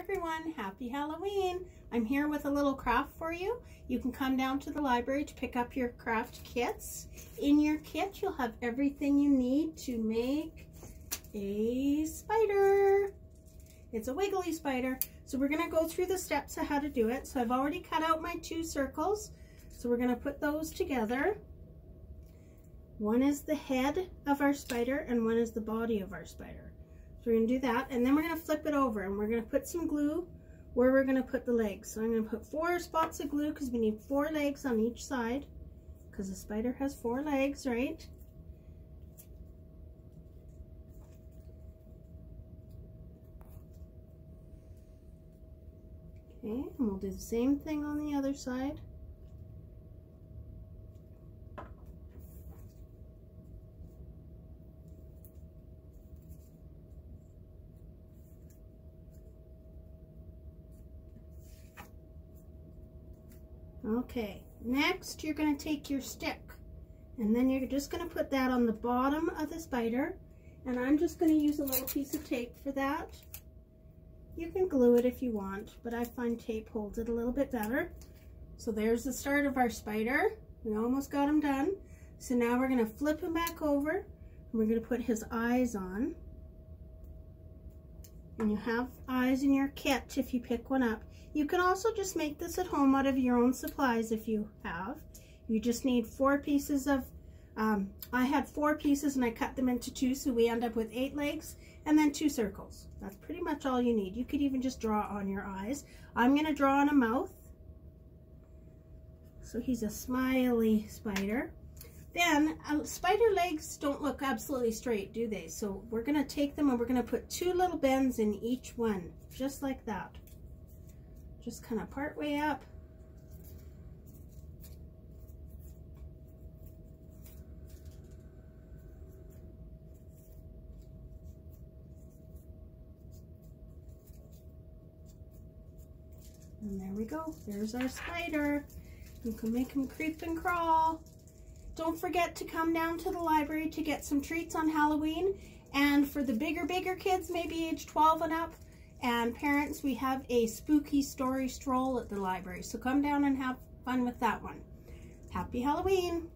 everyone, happy Halloween. I'm here with a little craft for you. You can come down to the library to pick up your craft kits. In your kit, you'll have everything you need to make a spider. It's a wiggly spider. So we're gonna go through the steps of how to do it. So I've already cut out my two circles. So we're gonna put those together. One is the head of our spider and one is the body of our spider. So we're gonna do that and then we're gonna flip it over and we're gonna put some glue where we're gonna put the legs. So I'm gonna put four spots of glue because we need four legs on each side because the spider has four legs, right? Okay, and we'll do the same thing on the other side. Okay, next you're going to take your stick and then you're just going to put that on the bottom of the spider and I'm just going to use a little piece of tape for that. You can glue it if you want, but I find tape holds it a little bit better. So there's the start of our spider. We almost got him done. So now we're going to flip him back over and we're going to put his eyes on. And you have eyes in your kit if you pick one up. You can also just make this at home out of your own supplies if you have. You just need four pieces of, um, I had four pieces and I cut them into two so we end up with eight legs and then two circles. That's pretty much all you need. You could even just draw on your eyes. I'm going to draw on a mouth. So he's a smiley spider. Then uh, spider legs don't look absolutely straight, do they? So we're going to take them and we're going to put two little bends in each one, just like that. Just kind of part way up. And there we go. There's our spider. You can make him creep and crawl. Don't forget to come down to the library to get some treats on Halloween. And for the bigger, bigger kids, maybe age 12 and up, and parents, we have a spooky story stroll at the library. So come down and have fun with that one. Happy Halloween!